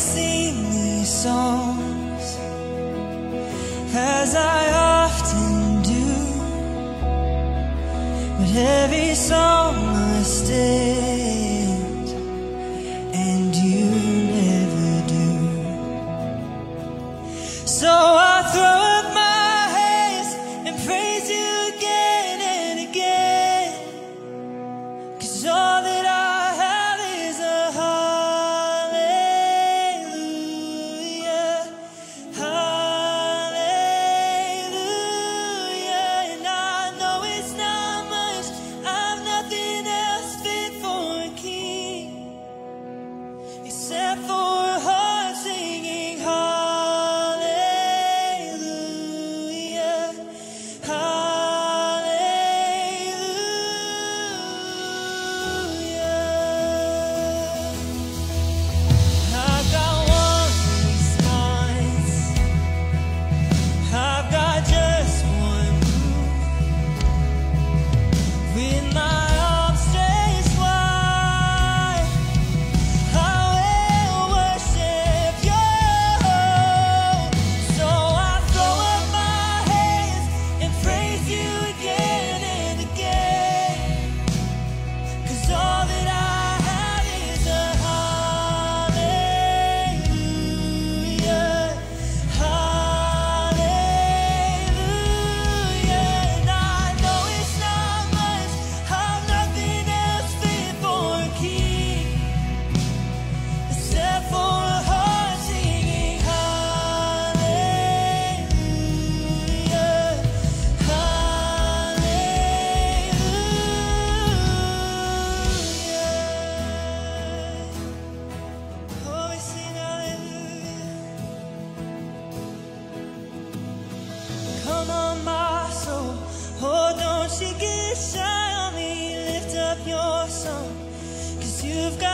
sing these songs as I often do, but every song I stay. on my soul. Oh, don't you get shy on me, lift up your song. Cause you've got